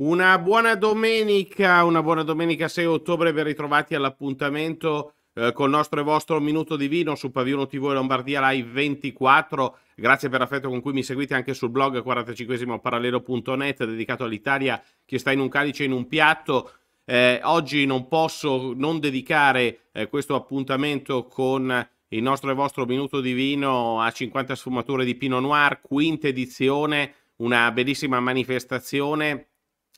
Una buona domenica, una buona domenica 6 ottobre, ben ritrovati all'appuntamento eh, col nostro e vostro minuto di vino su Paviono TV e Lombardia Live 24. Grazie per l'affetto con cui mi seguite anche sul blog 45parallelo.net dedicato all'Italia che sta in un calice e in un piatto. Eh, oggi non posso non dedicare eh, questo appuntamento con il nostro e vostro minuto di vino a 50 sfumature di Pinot Noir, quinta edizione, una bellissima manifestazione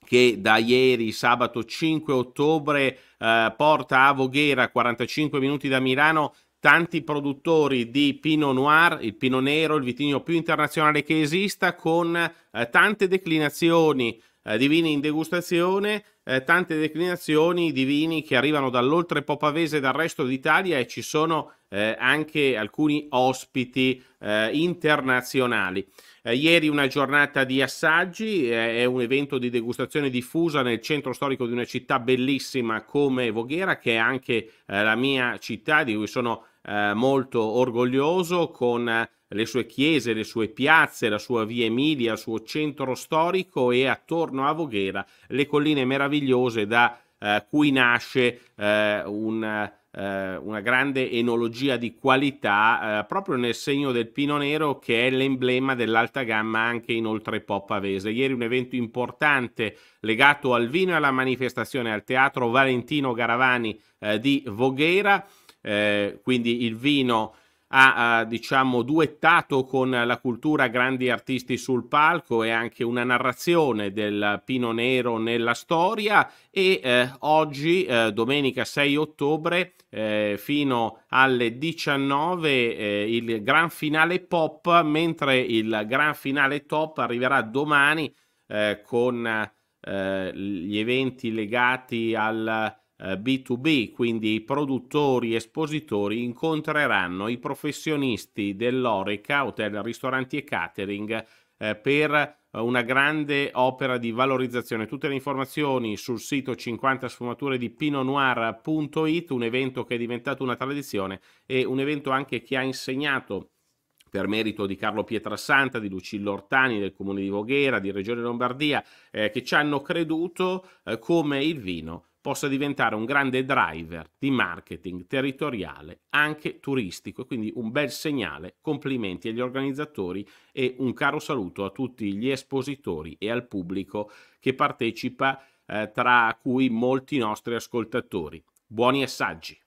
che da ieri, sabato 5 ottobre, eh, porta a Voghera, 45 minuti da Milano, tanti produttori di Pinot Noir, il Pinot Nero, il vitigno più internazionale che esista, con eh, tante declinazioni eh, di vini in degustazione, eh, tante declinazioni di vini che arrivano dall'oltrepo pavese e dal resto d'Italia e ci sono eh, anche alcuni ospiti eh, internazionali. Eh, ieri una giornata di assaggi, eh, è un evento di degustazione diffusa nel centro storico di una città bellissima come Voghera, che è anche la mia città di cui sono molto orgoglioso, con le sue chiese, le sue piazze, la sua via Emilia, il suo centro storico e attorno a Voghera le colline meravigliose da eh, cui nasce un eh, una grande enologia di qualità eh, proprio nel segno del Pino Nero che è l'emblema dell'alta gamma anche in oltrepò pavese. Ieri un evento importante legato al vino e alla manifestazione al Teatro Valentino Garavani eh, di Voghera, eh, quindi il vino ha, ha diciamo duettato con la cultura grandi artisti sul palco e anche una narrazione del Pino Nero nella storia e eh, oggi eh, domenica 6 ottobre eh, fino alle 19 eh, il gran finale pop mentre il gran finale top arriverà domani eh, con eh, gli eventi legati al B2B, eh, quindi i produttori, espositori incontreranno i professionisti dell'Oreca, hotel, ristoranti e catering eh, per eh, una grande opera di valorizzazione. Tutte le informazioni sul sito 50 sfumature di pinonoir.it, un evento che è diventato una tradizione e un evento anche che ha insegnato per merito di Carlo Pietrasanta, di Lucillo Ortani del comune di Voghera, di Regione Lombardia, eh, che ci hanno creduto eh, come il vino possa diventare un grande driver di marketing territoriale, anche turistico, quindi un bel segnale. Complimenti agli organizzatori e un caro saluto a tutti gli espositori e al pubblico che partecipa, eh, tra cui molti nostri ascoltatori. Buoni assaggi!